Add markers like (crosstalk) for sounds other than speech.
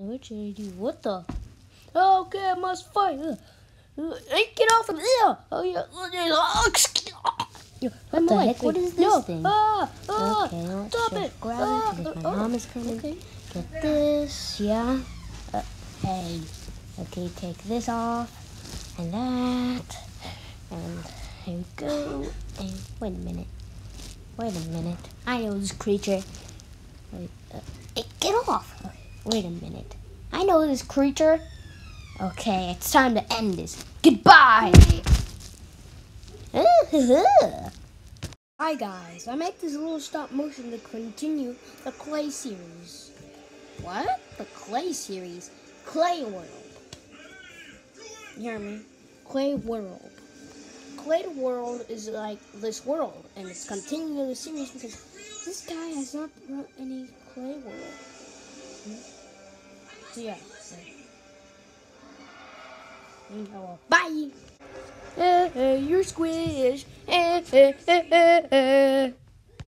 What should I do? What the? Okay, I must fight. Uh, uh, hey, get off of me! Oh yeah. What the heck? What is this no. thing? Ah, ah, Okay, let's stop it. grab Ah, it because my oh, mom is coming. Okay. Get this, yeah. Uh, hey, okay, take this off and that, and here we go. And wait a minute, wait a minute. I know this creature. Wait, uh, hey, get off! Wait a minute. I know this creature. Okay, it's time to end this. Goodbye. (laughs) Hi guys, I make this little stop motion to continue the Clay series. What? The Clay series? Clay World. You hear me? Clay World. Clay World is like this world, and it's continuing the series because this guy has not brought any Clay World. Hmm? Bye! Eh, eh, you're squish. Eh, eh, eh, eh, eh.